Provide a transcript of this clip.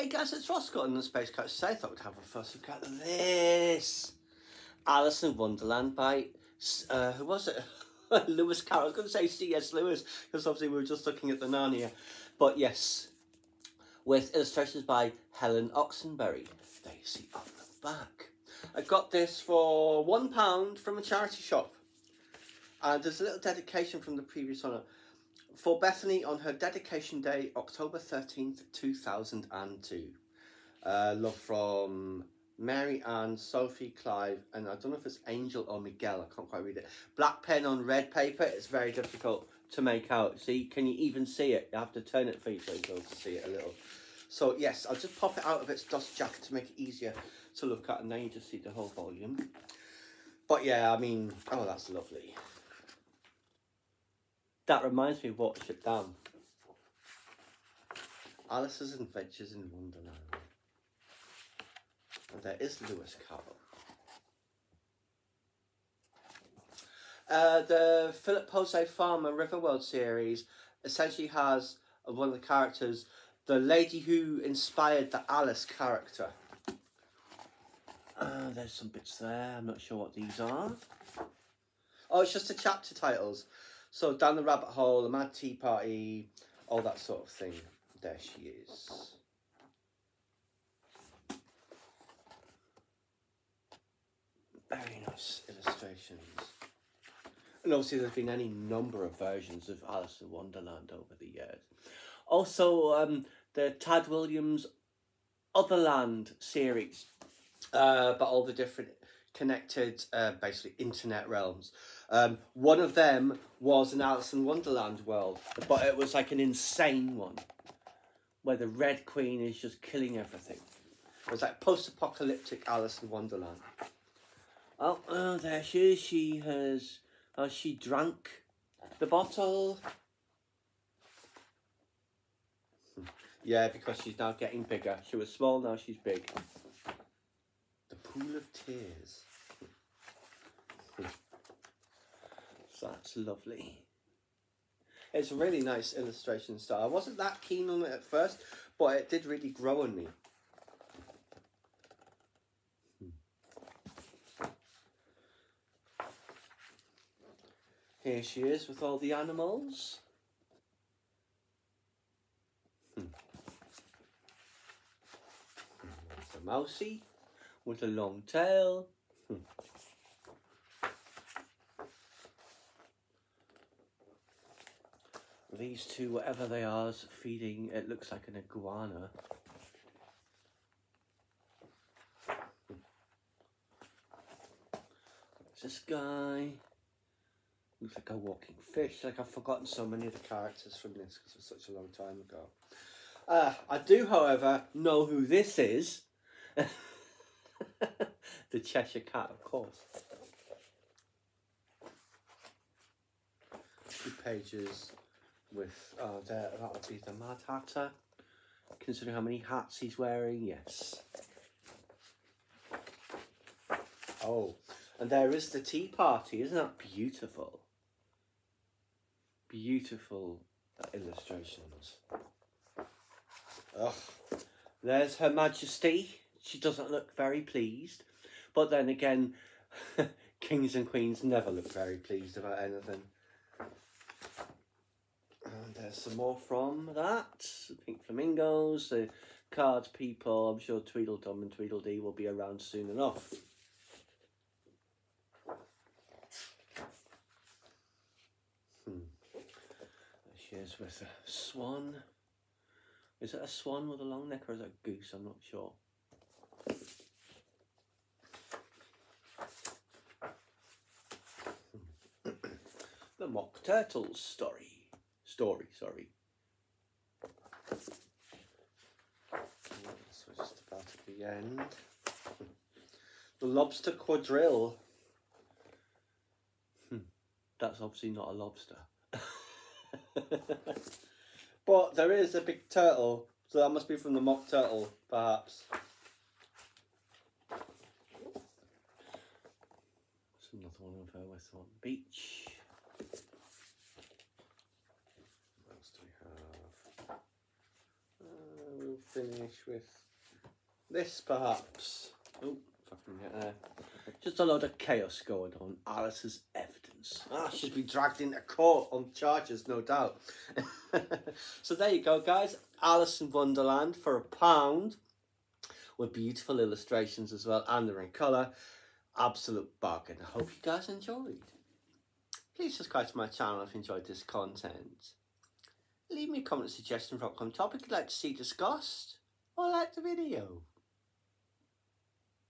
Hey guys, it's Roscoe on the Space Coach. Today I thought we'd have a first look at this. Alice in Wonderland by, uh, who was it? Lewis Carroll. I was going to say C.S. Lewis, because obviously we were just looking at the Narnia. But yes, with illustrations by Helen Oxenbury. There you see on the back. I got this for £1 from a charity shop. And there's a little dedication from the previous owner. For Bethany on her dedication day, October 13th, 2002. Uh, love from Mary Ann, Sophie, Clive, and I don't know if it's Angel or Miguel, I can't quite read it. Black pen on red paper, it's very difficult to make out. See, can you even see it? You have to turn it for you so you to see it a little. So yes, I'll just pop it out of its dust jacket to make it easier to look at, and then you just see the whole volume. But yeah, I mean, oh, that's lovely. That reminds me of Watership Down. Alice's Adventures in Wonderland. And there is Lewis Carroll. Uh, the Philip Jose Farmer Riverworld series essentially has one of the characters, the lady who inspired the Alice character. Uh, there's some bits there, I'm not sure what these are. Oh, it's just the chapter titles. So down the rabbit hole, the Mad Tea Party, all that sort of thing. There she is. Very nice illustrations. And obviously there's been any number of versions of Alice in Wonderland over the years. Also, um, the Tad Williams Otherland series, uh, but all the different connected, uh, basically, internet realms. Um, one of them was an Alice in Wonderland world, but it was like an insane one where the Red Queen is just killing everything. It was like post-apocalyptic Alice in Wonderland. Oh, oh, there she is. She has, oh, she drank the bottle. Yeah, because she's now getting bigger. She was small, now she's big. The Pool of Tears. That's lovely. It's a really nice illustration style. I wasn't that keen on it at first, but it did really grow on me. Here she is with all the animals. Hmm. The mousy with a long tail. Hmm. These two, whatever they are, feeding, it looks like an iguana. this guy. Looks like a walking fish. Like I've forgotten so many of the characters from this because it was such a long time ago. Uh, I do, however, know who this is. the Cheshire Cat, of course. Two pages with oh there that would be the Mad Hatter. Considering how many hats he's wearing, yes. Oh, and there is the tea party. Isn't that beautiful? Beautiful uh, illustrations. Oh, there's Her Majesty. She doesn't look very pleased. But then again, kings and queens never look very pleased about anything. There's some more from that. Pink Flamingos, the cards people. I'm sure Tweedledum and Tweedledee will be around soon enough. Hmm. Is with a swan. Is it a swan with a long neck or is it a goose? I'm not sure. Hmm. the Mock Turtles story story, sorry. So just about at the end. The lobster quadrille. Hmm. That's obviously not a lobster. but there is a big turtle, so that must be from the mock turtle, perhaps. There's another one of her with on beach. Finish with this perhaps. Oh, if I can get there. Just a lot of chaos going on. Alice's evidence. Ah, she'll be dragged into court on charges, no doubt. so there you go, guys. Alice in Wonderland for a pound with beautiful illustrations as well, and they're in colour. Absolute bargain. I hope you guys enjoyed. Please subscribe to my channel if you enjoyed this content. Leave me a comment suggestion for upcoming topic you'd like to see discussed, or like the video.